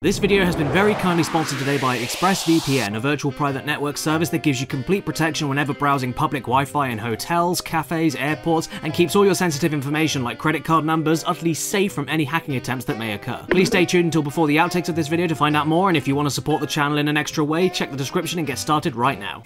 This video has been very kindly sponsored today by ExpressVPN, a virtual private network service that gives you complete protection whenever browsing public Wi-Fi in hotels, cafes, airports, and keeps all your sensitive information like credit card numbers utterly safe from any hacking attempts that may occur. Please stay tuned until before the outtakes of this video to find out more, and if you want to support the channel in an extra way, check the description and get started right now.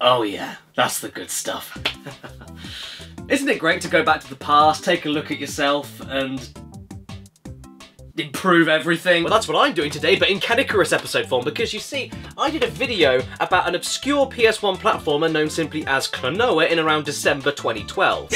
Oh yeah, that's the good stuff. Isn't it great to go back to the past, take a look at yourself, and improve everything? Well, that's what I'm doing today, but in Caddicarus episode form, because you see, I did a video about an obscure PS1 platformer known simply as Klonoa in around December 2012.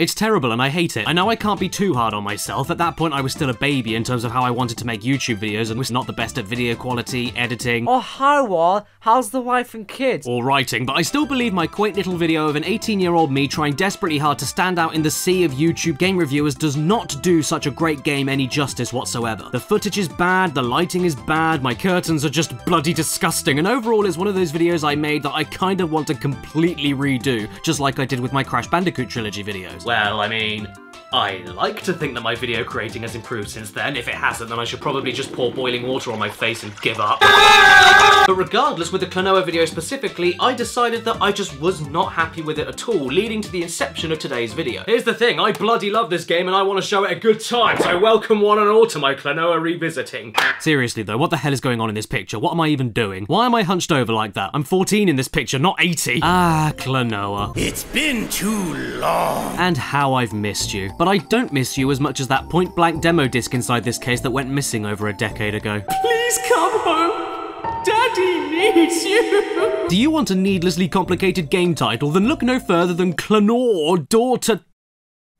It's terrible and I hate it. I know I can't be too hard on myself. At that point, I was still a baby in terms of how I wanted to make YouTube videos and was not the best at video quality, editing, Oh, hi, Wal. How's the wife and kids? or writing, but I still believe my quaint little video of an 18 year old me trying desperately hard to stand out in the sea of YouTube game reviewers does not do such a great game any justice whatsoever. The footage is bad, the lighting is bad, my curtains are just bloody disgusting, and overall it's one of those videos I made that I kind of want to completely redo, just like I did with my Crash Bandicoot trilogy videos. Well, I mean, I like to think that my video creating has improved since then. If it hasn't, then I should probably just pour boiling water on my face and give up. but regardless, with the Klonoa video specifically, I decided that I just was not happy with it at all, leading to the inception of today's video. Here's the thing, I bloody love this game and I want to show it a good time, so welcome one and all to my Klonoa revisiting. Seriously though, what the hell is going on in this picture? What am I even doing? Why am I hunched over like that? I'm 14 in this picture, not 80. Ah, Klonoa. It's been too long. And how I've missed you. But I don't miss you as much as that point blank demo disc inside this case that went missing over a decade ago. Please come home. Daddy needs you. Do you want a needlessly complicated game title? Then look no further than Clanor Daughter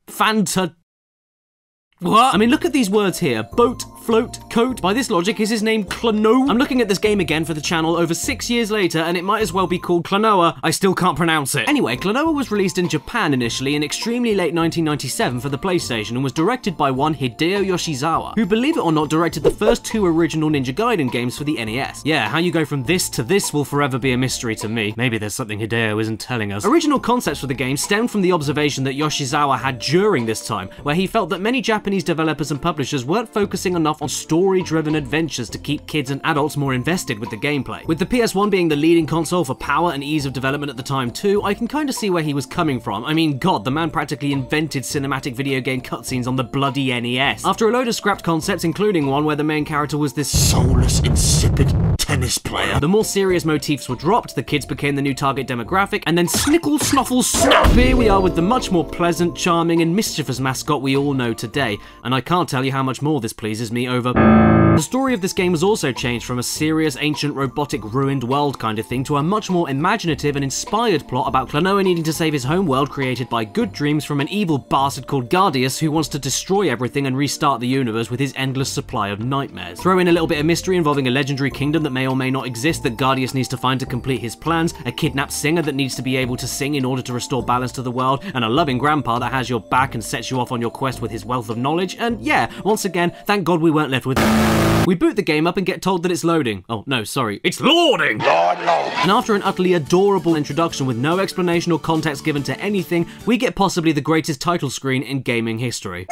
Fanta. What? I mean, look at these words here. Boat, float, coat. By this logic, is his name Clano? I'm looking at this game again for the channel over six years later, and it might as well be called Klonoa. I still can't pronounce it. Anyway, Klonoa was released in Japan initially in extremely late 1997 for the PlayStation and was directed by one Hideo Yoshizawa, who, believe it or not, directed the first two original Ninja Gaiden games for the NES. Yeah, how you go from this to this will forever be a mystery to me. Maybe there's something Hideo isn't telling us. Original concepts for the game stemmed from the observation that Yoshizawa had during this time, where he felt that many Japanese developers and publishers weren't focusing enough on story-driven adventures to keep kids and adults more invested with the gameplay. With the PS1 being the leading console for power and ease of development at the time too, I can kind of see where he was coming from. I mean, god, the man practically invented cinematic video game cutscenes on the bloody NES. After a load of scrapped concepts, including one where the main character was this Soulless, insipid tennis player. the more serious motifs were dropped, the kids became the new target demographic, and then snickle, snuffle, snap! Here we are with the much more pleasant, charming, and mischievous mascot we all know today, and I can't tell you how much more this pleases me over. The story of this game was also changed from a serious, ancient, robotic, ruined world kind of thing to a much more imaginative and inspired plot about Klonoa needing to save his home world created by good dreams from an evil bastard called Ghadius who wants to destroy everything and restart the universe with his endless supply of nightmares. Throw in a little bit of mystery involving a legendary kingdom that may or may not exist that Ghadius needs to find to complete his plans, a kidnapped singer that needs to be able to sing in order to restore balance to the world, and a loving grandpa that has your back and sets you off on your quest with his wealth of knowledge, and yeah, once again, thank God we weren't left with. We boot the game up and get told that it's loading. Oh, no, sorry. It's loading! Lord, Lord. And after an utterly adorable introduction with no explanation or context given to anything, we get possibly the greatest title screen in gaming history.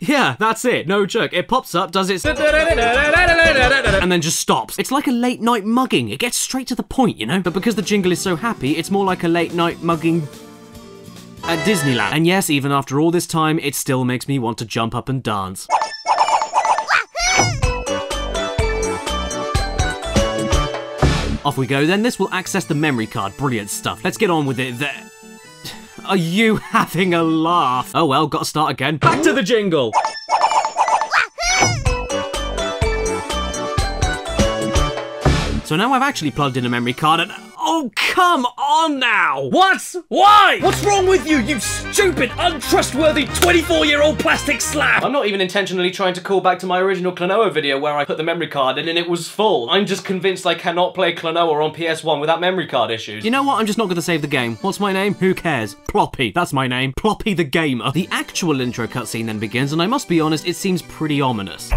Yeah, that's it. No joke. It pops up, does its and then just stops. It's like a late night mugging. It gets straight to the point, you know? But because the jingle is so happy, it's more like a late night mugging at Disneyland. And yes, even after all this time, it still makes me want to jump up and dance. Off we go then. This will access the memory card. Brilliant stuff. Let's get on with it. There. Are you having a laugh? Oh well, gotta start again. Back to the jingle. So now I've actually plugged in a memory card and Oh, come on now! What? Why? What's wrong with you, you stupid, untrustworthy 24-year-old plastic slab? I'm not even intentionally trying to call back to my original Klonoa video where I put the memory card in and it was full. I'm just convinced I cannot play Klonoa on PS1 without memory card issues. You know what? I'm just not going to save the game. What's my name? Who cares? Ploppy. That's my name. Ploppy the Gamer. The actual intro cutscene then begins, and I must be honest, it seems pretty ominous.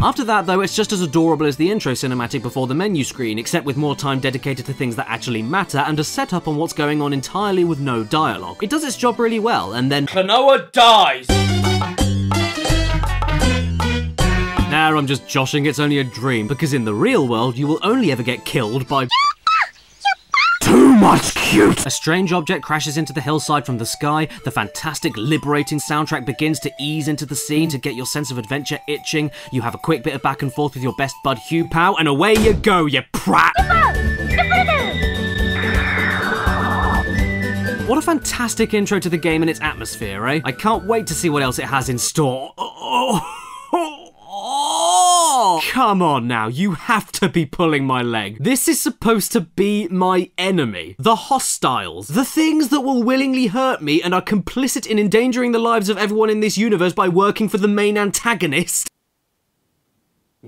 After that, though, it's just as adorable as the intro cinematic before the menu screen, except with more time dedicated to things that actually matter and a setup on what's going on entirely with no dialogue. It does its job really well, and then Klonoa dies! Nah, I'm just joshing, it's only a dream, because in the real world, you will only ever get killed by Too much cute. A strange object crashes into the hillside from the sky, the fantastic, liberating soundtrack begins to ease into the scene to get your sense of adventure itching, you have a quick bit of back and forth with your best bud Huepow, and away you go, you prat! What a fantastic intro to the game and its atmosphere, eh? I can't wait to see what else it has in store. Oh, come on now, you have to be pulling my leg. This is supposed to be my enemy. The hostiles. The things that will willingly hurt me and are complicit in endangering the lives of everyone in this universe by working for the main antagonist.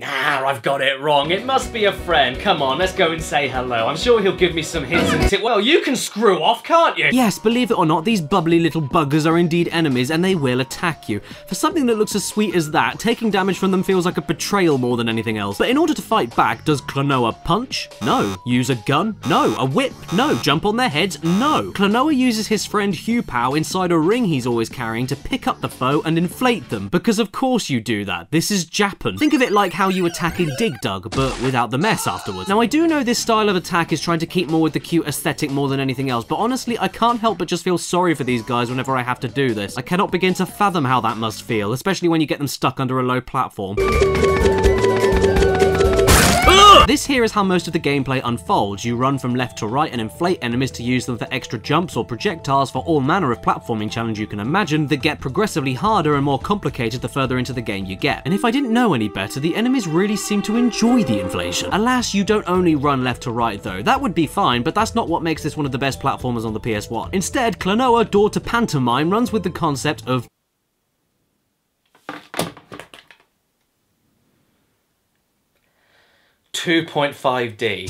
Nah, I've got it wrong. It must be a friend. Come on, let's go and say hello. I'm sure he'll give me some hints and tips. Well, you can screw off, can't you? Yes, believe it or not, these bubbly little buggers are indeed enemies and they will attack you. For something that looks as sweet as that, taking damage from them feels like a betrayal more than anything else. But in order to fight back, does Klonoa punch? No. Use a gun? No. A whip? No. Jump on their heads? No. Klonoa uses his friend Huepow inside a ring he's always carrying to pick up the foe and inflate them, because of course you do that. This is Japan. Think of it like how you attack in Dig Dug, but without the mess afterwards. Now I do know this style of attack is trying to keep more with the cute aesthetic more than anything else, but honestly I can't help but just feel sorry for these guys whenever I have to do this. I cannot begin to fathom how that must feel, especially when you get them stuck under a low platform. This here is how most of the gameplay unfolds. You run from left to right and inflate enemies to use them for extra jumps or projectiles for all manner of platforming challenge you can imagine that get progressively harder and more complicated the further into the game you get. And if I didn't know any better, the enemies really seem to enjoy the inflation. Alas, you don't only run left to right though. That would be fine, but that's not what makes this one of the best platformers on the PS1. Instead, Klonoa Door to Pantomime runs with the concept of 2.5D.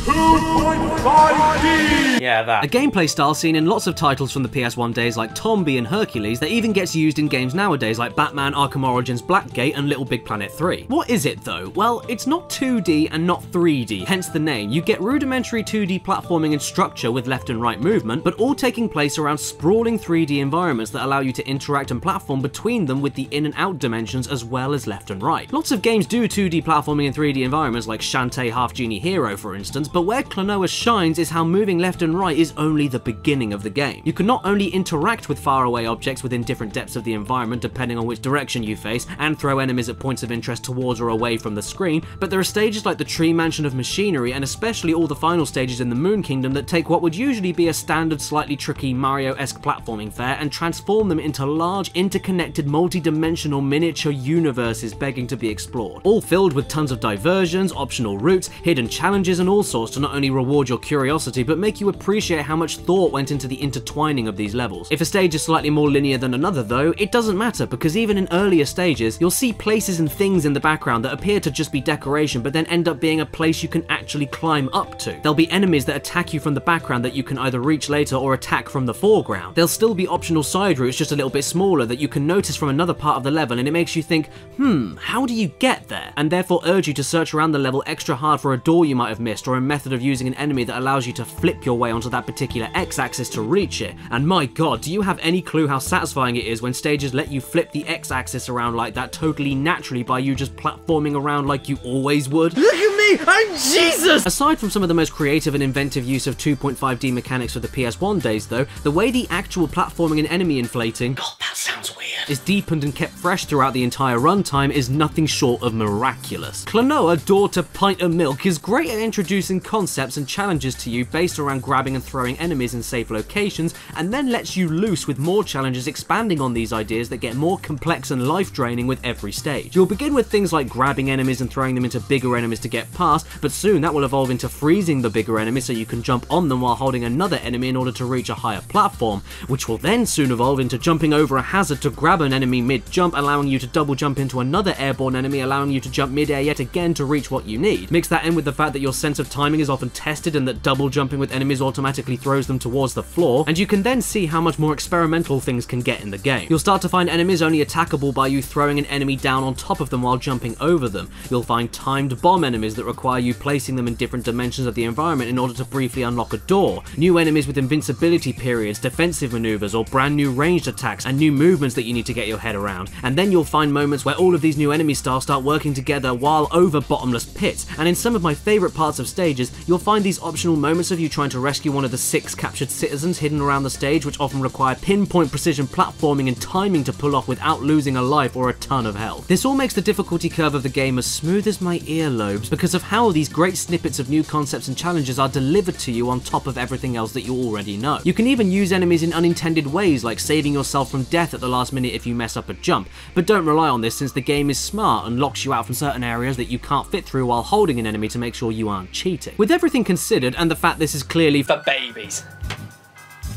Yeah, that. A gameplay style seen in lots of titles from the PS1 days like Tombi and Hercules that even gets used in games nowadays like Batman Arkham Origins Blackgate and Little Big Planet 3. What is it though? Well, it's not 2D and not 3D, hence the name. You get rudimentary 2D platforming and structure with left and right movement, but all taking place around sprawling 3D environments that allow you to interact and platform between them with the in and out dimensions as well as left and right. Lots of games do 2D platforming in 3D environments like Shantae Half Genie Hero for instance, but where Klonoa shines is how moving left and right is only the beginning of the game. You can not only interact with faraway objects within different depths of the environment depending on which direction you face, and throw enemies at points of interest towards or away from the screen, but there are stages like the Tree Mansion of Machinery and especially all the final stages in the Moon Kingdom that take what would usually be a standard slightly tricky Mario-esque platforming fare and transform them into large interconnected multi-dimensional miniature universes begging to be explored. All filled with tons of diversions, optional routes, hidden challenges and all sorts to not only reward your curiosity but make you appreciate how much thought went into the intertwining of these levels. If a stage is slightly more linear than another though, it doesn't matter because even in earlier stages, you'll see places and things in the background that appear to just be decoration but then end up being a place you can actually climb up to. There'll be enemies that attack you from the background that you can either reach later or attack from the foreground. There'll still be optional side routes just a little bit smaller that you can notice from another part of the level and it makes you think, hmm, how do you get there? And therefore urge you to search around the level extra hard for a door you might have missed or a method of using an enemy that allows you to flip your way onto that particular x-axis to reach it. And my god, do you have any clue how satisfying it is when stages let you flip the x-axis around like that totally naturally by you just platforming around like you always would? Me! I'm Jesus! Aside from some of the most creative and inventive use of 2.5D mechanics for the PS1 days though, the way the actual platforming and enemy inflating God, that sounds weird. is deepened and kept fresh throughout the entire runtime is nothing short of miraculous. Klonoa, daughter Pint of Milk, is great at introducing concepts and challenges to you based around grabbing and throwing enemies in safe locations, and then lets you loose with more challenges expanding on these ideas that get more complex and life draining with every stage. You'll begin with things like grabbing enemies and throwing them into bigger enemies to get past, but soon that will evolve into freezing the bigger enemy so you can jump on them while holding another enemy in order to reach a higher platform, which will then soon evolve into jumping over a hazard to grab an enemy mid-jump, allowing you to double jump into another airborne enemy, allowing you to jump mid-air yet again to reach what you need. Mix that in with the fact that your sense of timing is often tested and that double jumping with enemies automatically throws them towards the floor, and you can then see how much more experimental things can get in the game. You'll start to find enemies only attackable by you throwing an enemy down on top of them while jumping over them. You'll find timed bomb enemies that require you placing them in different dimensions of the environment in order to briefly unlock a door. New enemies with invincibility periods, defensive maneuvers, or brand new ranged attacks, and new movements that you need to get your head around. And then you'll find moments where all of these new enemy styles start working together while over bottomless pits. And in some of my favourite parts of stages, you'll find these optional moments of you trying to rescue one of the six captured citizens hidden around the stage, which often require pinpoint precision platforming and timing to pull off without losing a life or a ton of health. This all makes the difficulty curve of the game as smooth as my earlobes because of how these great snippets of new concepts and challenges are delivered to you on top of everything else that you already know. You can even use enemies in unintended ways, like saving yourself from death at the last minute if you mess up a jump, but don't rely on this since the game is smart and locks you out from certain areas that you can't fit through while holding an enemy to make sure you aren't cheating. With everything considered and the fact this is clearly For babies.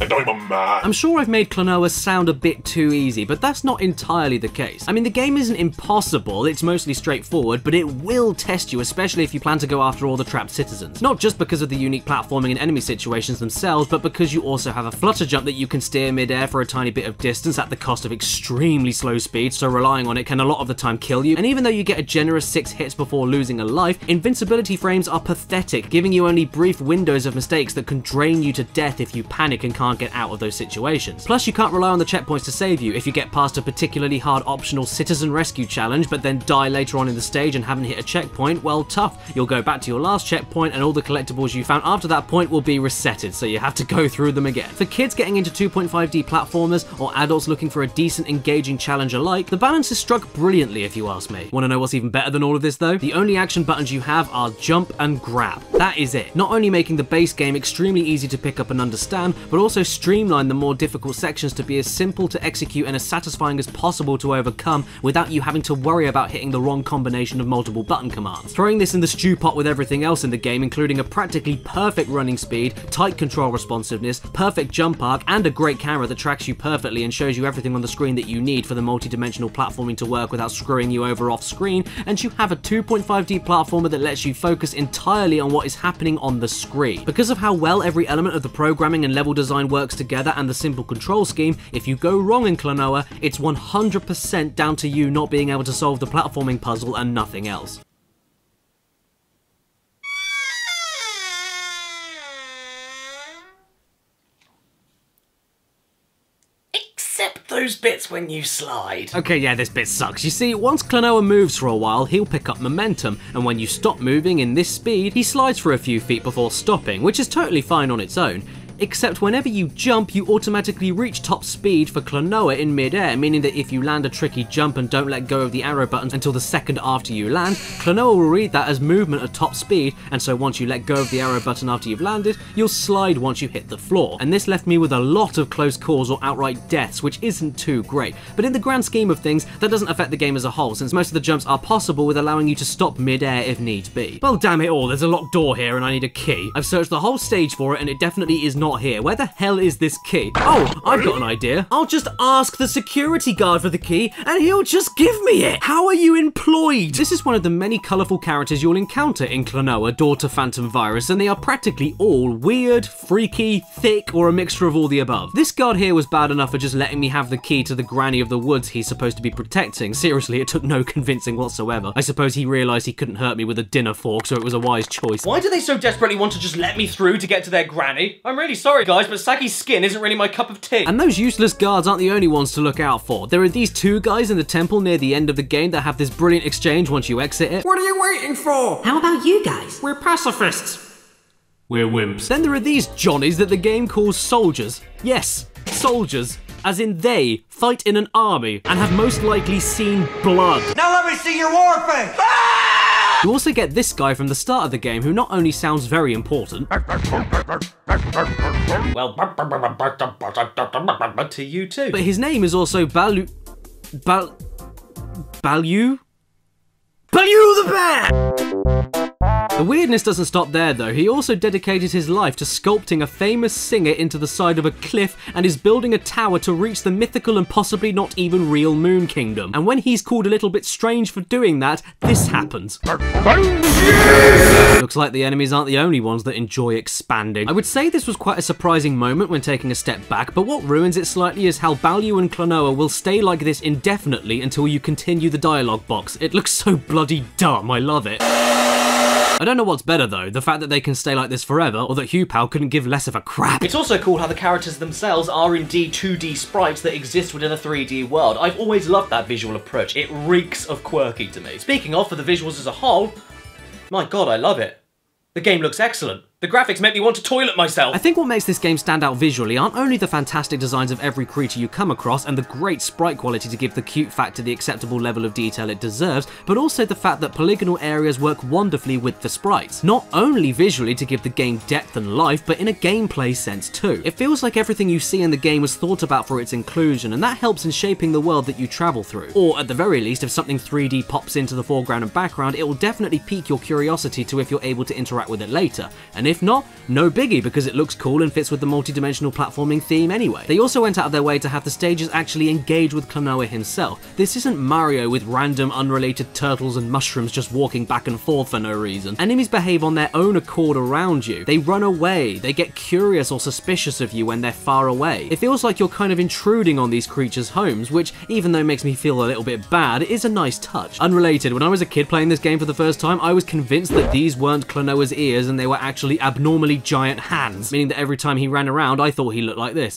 I'm sure I've made Klonoa sound a bit too easy, but that's not entirely the case. I mean, the game isn't impossible, it's mostly straightforward, but it will test you, especially if you plan to go after all the trapped citizens. Not just because of the unique platforming and enemy situations themselves, but because you also have a flutter jump that you can steer mid-air for a tiny bit of distance at the cost of extremely slow speed, so relying on it can a lot of the time kill you. And even though you get a generous 6 hits before losing a life, invincibility frames are pathetic, giving you only brief windows of mistakes that can drain you to death if you panic and can't get out of those situations. Plus, you can't rely on the checkpoints to save you. If you get past a particularly hard optional citizen rescue challenge, but then die later on in the stage and haven't hit a checkpoint, well, tough. You'll go back to your last checkpoint and all the collectibles you found after that point will be resetted, so you have to go through them again. For kids getting into 2.5D platformers or adults looking for a decent, engaging challenge alike, the balance is struck brilliantly if you ask me. Want to know what's even better than all of this though? The only action buttons you have are jump and grab. That is it. Not only making the base game extremely easy to pick up and understand, but also streamline the more difficult sections to be as simple to execute and as satisfying as possible to overcome without you having to worry about hitting the wrong combination of multiple button commands. Throwing this in the stew pot with everything else in the game, including a practically perfect running speed, tight control responsiveness, perfect jump arc, and a great camera that tracks you perfectly and shows you everything on the screen that you need for the multi-dimensional platforming to work without screwing you over off screen, and you have a 2.5D platformer that lets you focus entirely on what is happening on the screen. Because of how well every element of the programming and level design works together and the simple control scheme, if you go wrong in Klonoa, it's 100% down to you not being able to solve the platforming puzzle and nothing else. Except those bits when you slide. Okay, yeah, this bit sucks. You see, once Klonoa moves for a while, he'll pick up momentum, and when you stop moving in this speed, he slides for a few feet before stopping, which is totally fine on its own. Except whenever you jump, you automatically reach top speed for Klonoa in mid-air, meaning that if you land a tricky jump and don't let go of the arrow buttons until the second after you land, Klonoa will read that as movement at top speed, and so once you let go of the arrow button after you've landed, you'll slide once you hit the floor. And this left me with a lot of close calls or outright deaths, which isn't too great. But in the grand scheme of things, that doesn't affect the game as a whole, since most of the jumps are possible with allowing you to stop mid-air if need be. Well damn it all, there's a locked door here and I need a key. I've searched the whole stage for it and it definitely is not here. Where the hell is this key? Oh, I've got an idea. I'll just ask the security guard for the key and he'll just give me it. How are you employed? This is one of the many colourful characters you'll encounter in Klonoa, Daughter Phantom Virus, and they are practically all weird, freaky, thick, or a mixture of all the above. This guard here was bad enough for just letting me have the key to the granny of the woods he's supposed to be protecting. Seriously, it took no convincing whatsoever. I suppose he realised he couldn't hurt me with a dinner fork, so it was a wise choice. Why do they so desperately want to just let me through to get to their granny? I'm really sorry, guys, but Saki's skin isn't really my cup of tea. And those useless guards aren't the only ones to look out for. There are these two guys in the temple near the end of the game that have this brilliant exchange once you exit it. What are you waiting for? How about you guys? We're pacifists. We're wimps. Then there are these Johnnies that the game calls soldiers. Yes, soldiers. as in they, fight in an army and have most likely seen blood. Now let me see your war face! Ah! You also get this guy from the start of the game who not only sounds very important, Well, to you too. but his name is also Balue. Bal. Balue? Baloo the Bear! The weirdness doesn't stop there though. He also dedicated his life to sculpting a famous singer into the side of a cliff and is building a tower to reach the mythical and possibly not even real Moon Kingdom. And when he's called a little bit strange for doing that, this happens. Looks like the enemies aren't the only ones that enjoy expanding. I would say this was quite a surprising moment when taking a step back, but what ruins it slightly is how Balue and Klonoa will stay like this indefinitely until you continue the dialogue box. It looks so bloody dumb, I love it. I don't know what's better though, the fact that they can stay like this forever, or that Huepow couldn't give less of a crap. It's also cool how the characters themselves are indeed 2D sprites that exist within a 3D world. I've always loved that visual approach. It reeks of quirky to me. Speaking of, for the visuals as a whole, my god, I love it. The game looks excellent. The graphics make me want to toilet myself. I think what makes this game stand out visually aren't only the fantastic designs of every creature you come across and the great sprite quality to give the cute factor the acceptable level of detail it deserves, but also the fact that polygonal areas work wonderfully with the sprites. Not only visually to give the game depth and life, but in a gameplay sense too. It feels like everything you see in the game was thought about for its inclusion, and that helps in shaping the world that you travel through. Or at the very least, if something 3D pops into the foreground and background, it will definitely pique your curiosity to if you're able to interact with it later. And if not, no biggie because it looks cool and fits with the multi-dimensional platforming theme anyway. They also went out of their way to have the stages actually engage with Klonoa himself. This isn't Mario with random unrelated turtles and mushrooms just walking back and forth for no reason. Enemies behave on their own accord around you. They run away, they get curious or suspicious of you when they're far away. It feels like you're kind of intruding on these creatures' homes, which, even though makes me feel a little bit bad, is a nice touch. Unrelated, when I was a kid playing this game for the first time, I was convinced that these weren't Klonoa's ears and they were actually abnormally giant hands, meaning that every time he ran around, I thought he looked like this.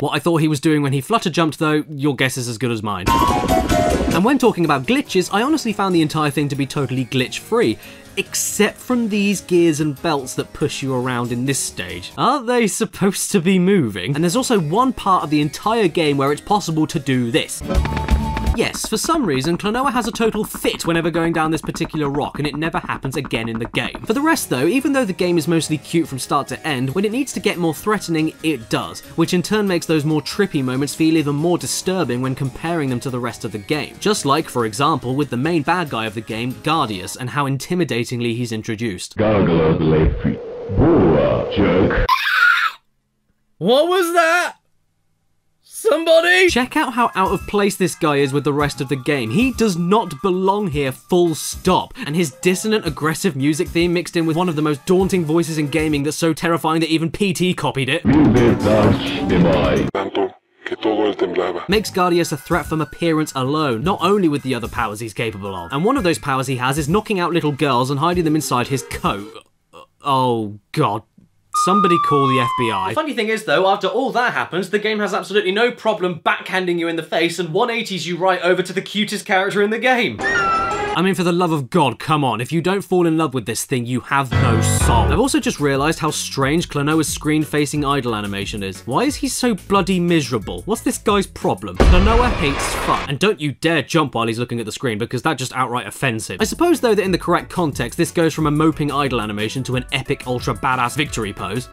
What I thought he was doing when he flutter jumped, though, your guess is as good as mine. And when talking about glitches, I honestly found the entire thing to be totally glitch free, except from these gears and belts that push you around in this stage. Aren't they supposed to be moving? And there's also one part of the entire game where it's possible to do this. Yes, for some reason, Klonoa has a total fit whenever going down this particular rock, and it never happens again in the game. For the rest though, even though the game is mostly cute from start to end, when it needs to get more threatening, it does, which in turn makes those more trippy moments feel even more disturbing when comparing them to the rest of the game. Just like, for example, with the main bad guy of the game, Ghadius, and how intimidatingly he's introduced. Gargle of Boa, jerk. What was that? Somebody? Check out how out of place this guy is with the rest of the game. He does not belong here, full stop. And his dissonant, aggressive music theme mixed in with one of the most daunting voices in gaming that's so terrifying that even PT copied it, makes Ghadius a threat from appearance alone, not only with the other powers he's capable of. And one of those powers he has is knocking out little girls and hiding them inside his coat. Oh god. Somebody call the FBI. The Funny thing is though, after all that happens, the game has absolutely no problem backhanding you in the face and 180s you right over to the cutest character in the game. I mean, for the love of God, come on. If you don't fall in love with this thing, you have no soul. I've also just realised how strange Klonoa's screen-facing idle animation is. Why is he so bloody miserable? What's this guy's problem? Klonoa hates fun. And don't you dare jump while he's looking at the screen, because that just outright offends him. I suppose, though, that in the correct context, this goes from a moping idle animation to an epic, ultra badass victory pose.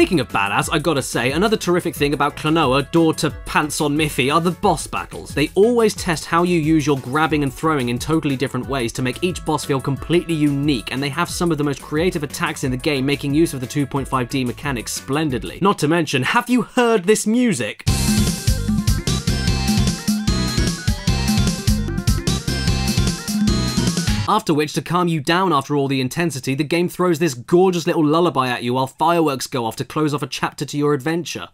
Speaking of badass, I gotta say, another terrific thing about Klonoa, door to Pants on Miffy, are the boss battles. They always test how you use your grabbing and throwing in totally different ways to make each boss feel completely unique, and they have some of the most creative attacks in the game, making use of the 2.5D mechanics splendidly. Not to mention, have you heard this music? After which, to calm you down after all the intensity, the game throws this gorgeous little lullaby at you while fireworks go off to close off a chapter to your adventure.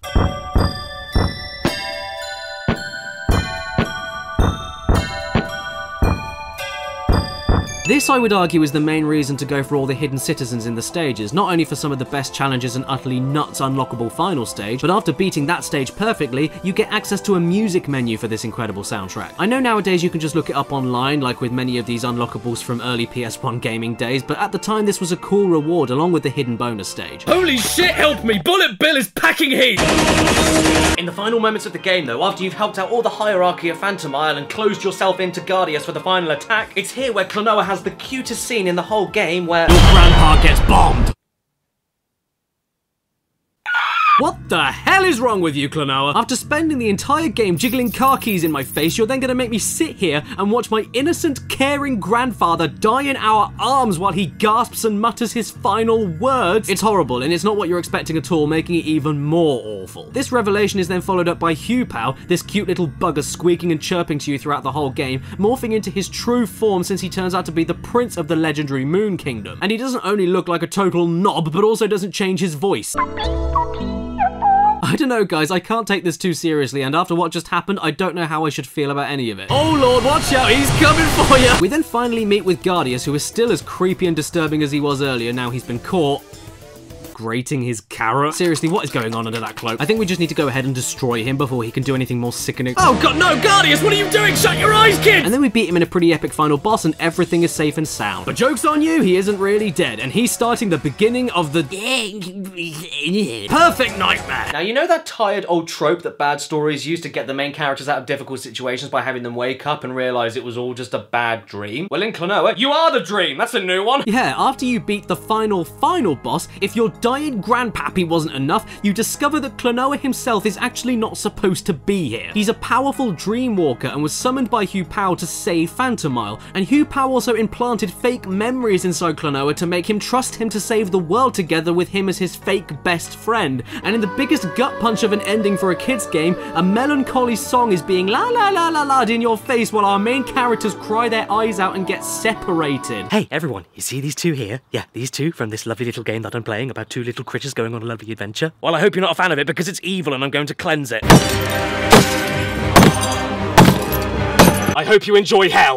This, I would argue, is the main reason to go for all the hidden citizens in the stages, not only for some of the best challenges and utterly nuts unlockable final stage, but after beating that stage perfectly, you get access to a music menu for this incredible soundtrack. I know nowadays you can just look it up online, like with many of these unlockables from early PS1 gaming days, but at the time this was a cool reward along with the hidden bonus stage. Holy shit, help me! Bullet Bill is packing heat! In the final moments of the game, though, after you've helped out all the hierarchy of Phantomile and closed yourself into Ghadius for the final attack, it's here where Klonoa has the cutest scene in the whole game where. Your grandpa gets bombed! What the hell is wrong with you, Klonoa? After spending the entire game jiggling car keys in my face, you're then gonna make me sit here and watch my innocent, caring grandfather die in our arms while he gasps and mutters his final words? It's horrible, and it's not what you're expecting at all, making it even more awful. This revelation is then followed up by Huepow, this cute little bugger squeaking and chirping to you throughout the whole game, morphing into his true form since he turns out to be the prince of the legendary Moon Kingdom. And he doesn't only look like a total knob, but also doesn't change his voice. I don't know, guys, I can't take this too seriously, and after what just happened, I don't know how I should feel about any of it. Oh lord, watch out, he's coming for you! We then finally meet with Ghadius, who is still as creepy and disturbing as he was earlier now he's been caught grating his carrot. Seriously, what is going on under that cloak? I think we just need to go ahead and destroy him before he can do anything more sickening. Oh god, no, Ghadius, what are you doing? Shut your eyes, kid! And then we beat him in a pretty epic final boss and everything is safe and sound. But joke's on you, he isn't really dead, and he's starting the beginning of the perfect nightmare. Now, you know that tired old trope that bad stories use to get the main characters out of difficult situations by having them wake up and realize it was all just a bad dream? Well, in Klonoa, you are the dream! That's a new one! Yeah, after you beat the final, final boss, if your dying grandpappy wasn't enough, you discover that Klonoa himself is actually not supposed to be here. He's a powerful dream walker and was summoned by Huepow to save Phantomile, and Huepow also implanted fake memories inside Klonoa to make him trust him to save the world together with him as his fake best friend. And in the biggest gut punch of an ending for a kid's game, a melancholy song is being la la la la la in your face while our main characters cry their eyes out and get separated. Hey, everyone, you see these two here? Yeah, these two from this lovely little game that I'm playing about two little critters going on a lovely adventure. Well, I hope you're not a fan of it because it's evil and I'm going to cleanse it. I hope you enjoy hell.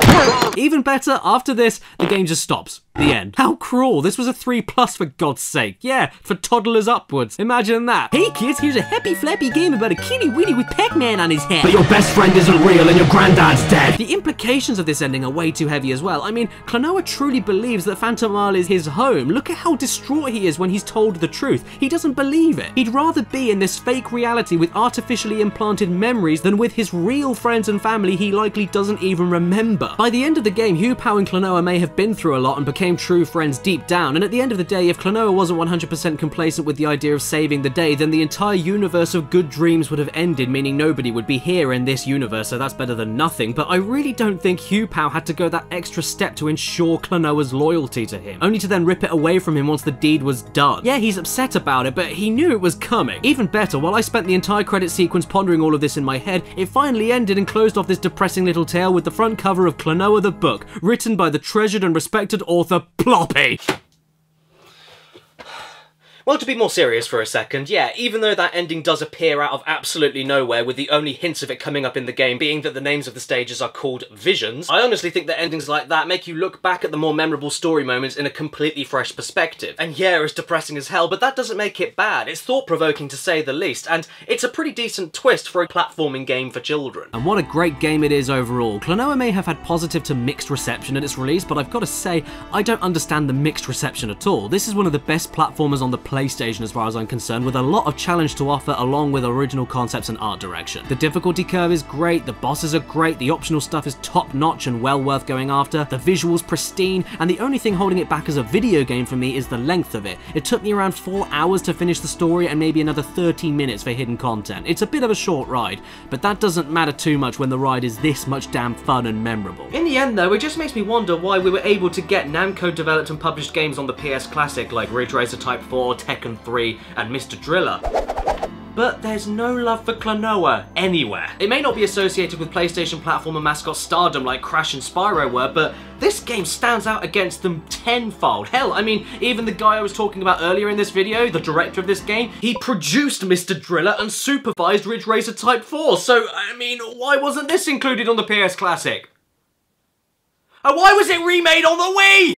Even better, after this, the game just stops. The end. How cruel. This was a 3 plus for God's sake. Yeah, for toddlers upwards. Imagine that. Hey kids, here's a happy flappy game about a kitty witty with Pac-Man on his head. But your best friend isn't real and your granddad's dead. The implications of this ending are way too heavy as well. I mean, Klonoa truly believes that Phantomile is his home. Look at how distraught he is when he's told the truth. He doesn't believe it. He'd rather be in this fake reality with artificially implanted memories than with his real friends and family he likely doesn't even remember. By the end of the game, Huepow and Klonoa may have been through a lot and became true friends deep down, and at the end of the day, if Klonoa wasn't 100% complacent with the idea of saving the day, then the entire universe of good dreams would have ended, meaning nobody would be here in this universe, so that's better than nothing, but I really don't think Huepow had to go that extra step to ensure Klonoa's loyalty to him, only to then rip it away from him once the deed was done. Yeah, he's upset about it, but he knew it was coming. Even better, while I spent the entire credit sequence pondering all of this in my head, it finally ended and closed off this depressing little tale with the front cover of Klonoa the book, written by the treasured and respected author Ploppy. Well, to be more serious for a second, yeah, even though that ending does appear out of absolutely nowhere, with the only hints of it coming up in the game being that the names of the stages are called visions, I honestly think that endings like that make you look back at the more memorable story moments in a completely fresh perspective. And yeah, it's depressing as hell, but that doesn't make it bad. It's thought-provoking to say the least, and it's a pretty decent twist for a platforming game for children. And what a great game it is overall. Klonoa may have had positive to mixed reception at its release, but I've got to say, I don't understand the mixed reception at all. This is one of the best platformers on the PlayStation as far as I'm concerned, with a lot of challenge to offer along with original concepts and art direction. The difficulty curve is great, the bosses are great, the optional stuff is top notch and well worth going after, the visuals pristine, and the only thing holding it back as a video game for me is the length of it. It took me around 4 hours to finish the story and maybe another 13 minutes for hidden content. It's a bit of a short ride, but that doesn't matter too much when the ride is this much damn fun and memorable. In the end though, it just makes me wonder why we were able to get Namco developed and published games on the PS Classic like Ridge Racer Type 4, Tekken 3 and Mr. Driller. But there's no love for Klonoa anywhere. It may not be associated with PlayStation platformer mascot stardom like Crash and Spyro were, but this game stands out against them tenfold. Hell, I mean, even the guy I was talking about earlier in this video, the director of this game, he produced Mr. Driller and supervised Ridge Racer Type 4, so, I mean, why wasn't this included on the PS Classic? And why was it remade on the Wii?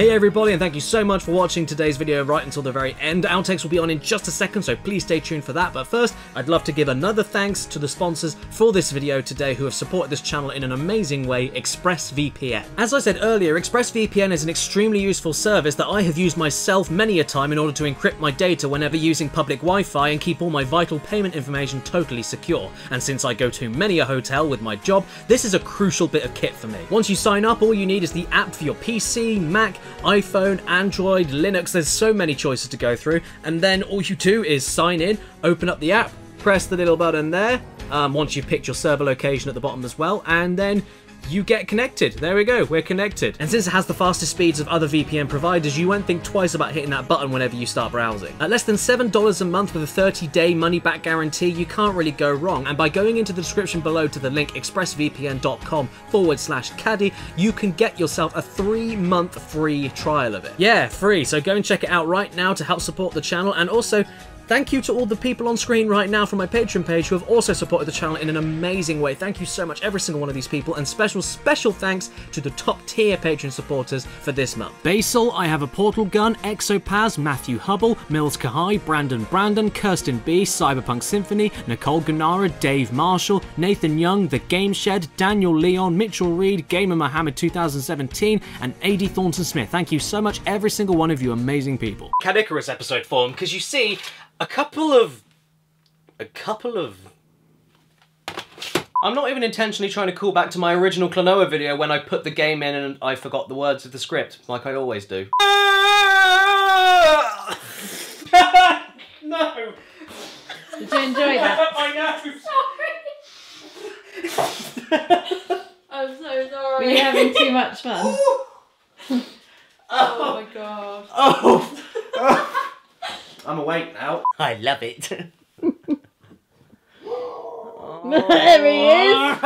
Hey everybody, and thank you so much for watching today's video right until the very end. Outtakes will be on in just a second, so please stay tuned for that. But first, I'd love to give another thanks to the sponsors for this video today who have supported this channel in an amazing way, ExpressVPN. As I said earlier, ExpressVPN is an extremely useful service that I have used myself many a time in order to encrypt my data whenever using public Wi-Fi and keep all my vital payment information totally secure. And since I go to many a hotel with my job, this is a crucial bit of kit for me. Once you sign up, all you need is the app for your PC, Mac, iPhone, Android, Linux, there's so many choices to go through, and then all you do is sign in, open up the app, press the little button there, um, once you've picked your server location at the bottom as well, and then you get connected. There we go, we're connected. And since it has the fastest speeds of other VPN providers, you won't think twice about hitting that button whenever you start browsing. At less than $7 a month with a 30-day money-back guarantee, you can't really go wrong. And by going into the description below to the link expressvpn.com forward slash caddy, you can get yourself a three-month free trial of it. Yeah, free, so go and check it out right now to help support the channel, and also Thank you to all the people on screen right now from my Patreon page who have also supported the channel in an amazing way. Thank you so much, every single one of these people, and special, special thanks to the top tier Patreon supporters for this month. Basil, I Have a Portal Gun, Exopaz, Matthew Hubble, Mills Kahai, Brandon Brandon, Kirsten B, Cyberpunk Symphony, Nicole Ganara, Dave Marshall, Nathan Young, The Game Shed, Daniel Leon, Mitchell Reed, Gamer Mohammed 2017, and AD Thornton Smith. Thank you so much, every single one of you amazing people. Caddicarus episode form, because you see, a couple of... A couple of... I'm not even intentionally trying to call back to my original Klonoa video when I put the game in and I forgot the words of the script, like I always do. no! Did you enjoy that? I know! I'm so sorry. Were you having too much fun? oh my god. Oh! I'm awake now. I love it. there he is.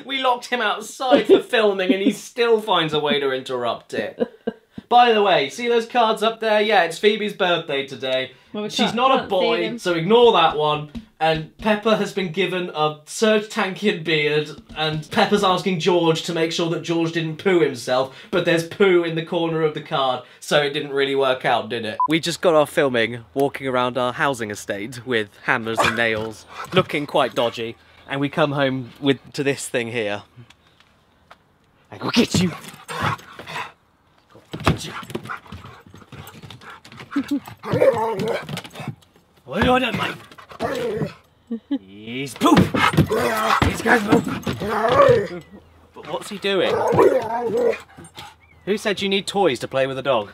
we locked him outside for filming and he still finds a way to interrupt it. By the way, see those cards up there? Yeah, it's Phoebe's birthday today. Well, we She's can't- a boy, so ignore that one. And Pepper has been given a Serj Tankian beard, and Pepper's asking George to make sure that George didn't poo himself, but there's poo in the corner of the card, so it didn't really work out, did it? We just got off filming, walking around our housing estate with hammers and nails, looking quite dodgy, and we come home with to this thing here. I go get you. Go get you. what it, mate? He's poop. He's going poop. But what's he doing? Who said you need toys to play with a dog?